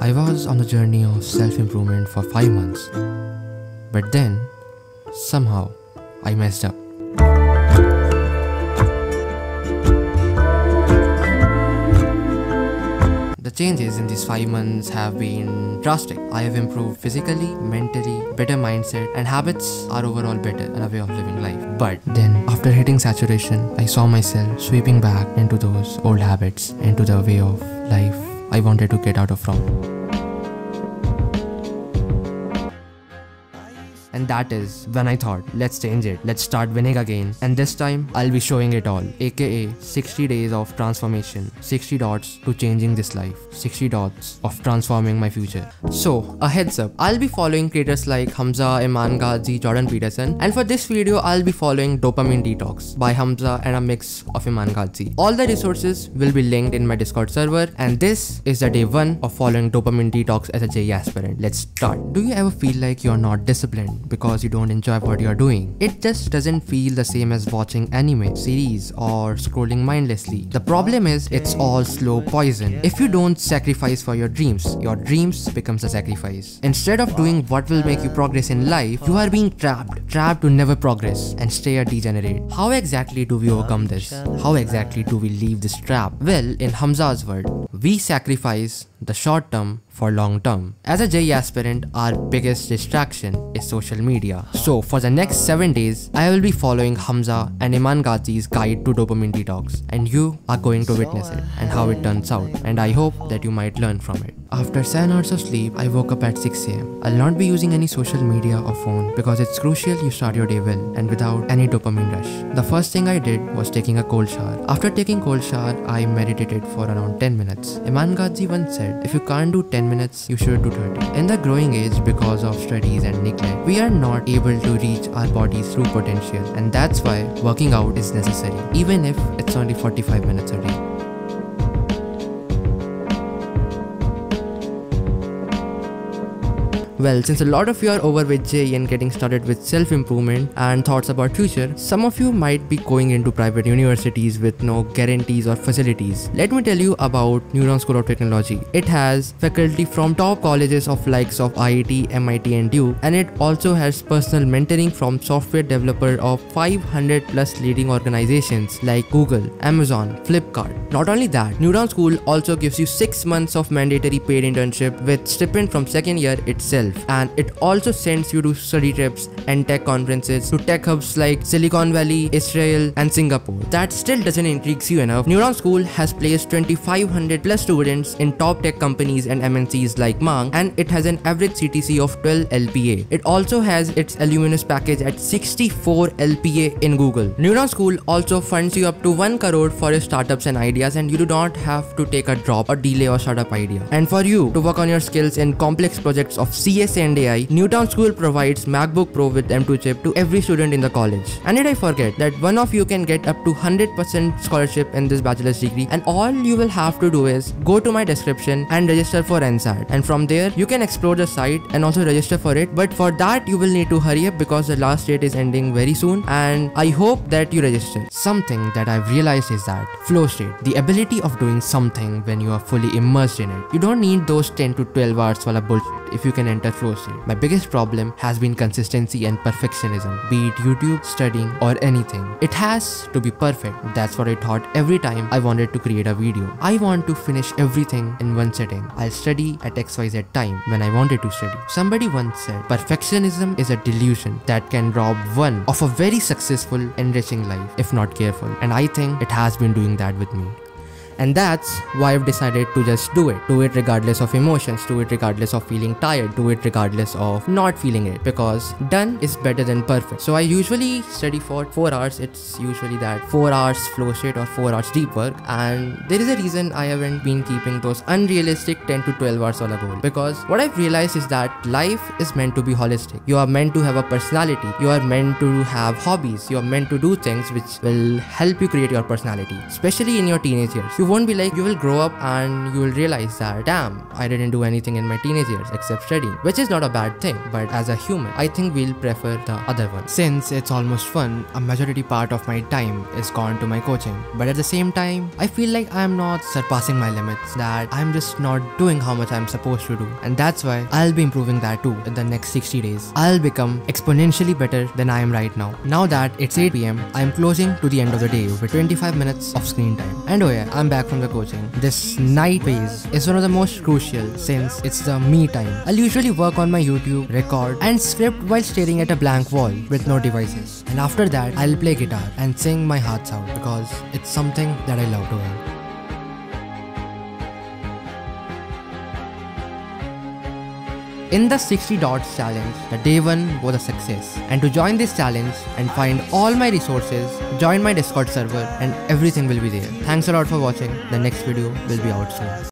I was on the journey of self improvement for 5 months. But then, somehow, I messed up. The changes in these 5 months have been drastic. I have improved physically, mentally, better mindset, and habits are overall better and a way of living life. But then, after hitting saturation, I saw myself sweeping back into those old habits, into the way of life I wanted to get out of from. And that is when I thought, let's change it, let's start winning again. And this time, I'll be showing it all, aka 60 days of transformation, 60 dots to changing this life, 60 dots of transforming my future. So, a heads up, I'll be following creators like Hamza, Iman Gadzhi, Jordan Peterson, and for this video, I'll be following Dopamine Detox by Hamza and a mix of Iman Gadzhi. All the resources will be linked in my Discord server, and this is the day one of following Dopamine Detox as a JEE aspirant. Let's start. Do you ever feel like you're not disciplined? Because you don't enjoy what you're doing. It just doesn't feel the same as watching anime, series, or scrolling mindlessly. The problem is it's all slow poison. If you don't sacrifice for your dreams, your dreams becomes a sacrifice. Instead of doing what will make you progress in life, you are being trapped, trapped to never progress and stay a degenerate. How exactly do we overcome this? How exactly do we leave this trap? Well, in Hamza's word, we sacrifice the short term for long term. As a JEE aspirant, our biggest distraction is social media. So for the next 7 days, I will be following Hamza and Iman Gadzhi's guide to dopamine detox and you are going to witness it and how it turns out and I hope that you might learn from it. After 7 hours of sleep, I woke up at 6 am. I'll not be using any social media or phone because it's crucial you start your day well and without any dopamine rush. The first thing I did was taking a cold shower. After taking cold shower, I meditated for around 10 minutes. Iman Gadzhi once said, if you can't do 10 minutes, you should do 30. In the growing age, because of studies and neglect, we are not able to reach our body's true potential and that's why working out is necessary, even if it's only 45 minutes a day. Well, since a lot of you are over with JEE and getting started with self-improvement and thoughts about future, some of you might be going into private universities with no guarantees or facilities. Let me tell you about Newton School of Technology. It has faculty from top colleges of likes of IIT, MIT and Duke and it also has personal mentoring from software developer of 500 plus leading organizations like Google, Amazon, Flipkart. Not only that, Newton School also gives you 6 months of mandatory paid internship with stipend from second year itself itself and it also sends you to study trips and tech conferences to tech hubs like Silicon Valley, Israel and Singapore. That still doesn't intrigue you enough. Newton School has placed 2500 plus students in top tech companies and MNCs like MAANG and it has an average CTC of 12 LPA. It also has its alumnus package at 64 LPA in Google. Newton School also funds you up to 1 crore for your startups and ideas and you do not have to take a drop or delay or startup idea. And for you to work on your skills in complex projects of C AI, Newton School provides MacBook Pro with M2 chip to every student in the college. And did I forget that one of you can get up to 100% scholarship in this bachelor's degree and all you will have to do is go to my description and register for NSAT. And from there, you can explore the site and also register for it. But for that, you will need to hurry up because the last date is ending very soon and I hope that you register. Something that I've realized is that flow state, the ability of doing something when you are fully immersed in it. You don't need those 10 to 12 hours while a bullshit if you can enter flow state. My biggest problem has been consistency and perfectionism, be it YouTube, studying, or anything. It has to be perfect. That's what I thought every time I wanted to create a video. I want to finish everything in one sitting. I'll study at XYZ time when I wanted to study. Somebody once said, perfectionism is a delusion that can rob one of a very successful, enriching life if not careful. And I think it has been doing that with me. And that's why I've decided to just do it. Do it regardless of emotions, do it regardless of feeling tired, do it regardless of not feeling it because done is better than perfect. So I usually study for 4 hours. It's usually that 4 hours flow state or 4 hours deep work and there is a reason I haven't been keeping those unrealistic 10 to 12 hours on a goal because what I've realized is that life is meant to be holistic. You are meant to have a personality. You are meant to have hobbies. You are meant to do things which will help you create your personality, especially in your teenage years. You won't be like, you will grow up and you will realize that, damn, I didn't do anything in my teenage years except studying, which is not a bad thing, but as a human, I think we'll prefer the other one. Since it's almost fun, a majority part of my time is gone to my coaching, but at the same time, I feel like I'm not surpassing my limits, that I'm just not doing how much I'm supposed to do, and that's why I'll be improving that too in the next 60 days. I'll become exponentially better than I am right now. Now that it's 8 pm, I'm closing to the end of the day with 25 minutes of screen time. And oh yeah, I'm back from the coaching. This night phase is one of the most crucial since it's the me time. I'll usually work on my YouTube, record, and script while staring at a blank wall with no devices. And after that, I'll play guitar and sing my hearts out because it's something that I love doing. In the 60 Dots challenge, the day 1 was a success. And to join this challenge and find all my resources, join my Discord server and everything will be there. Thanks a lot for watching. The next video will be out soon.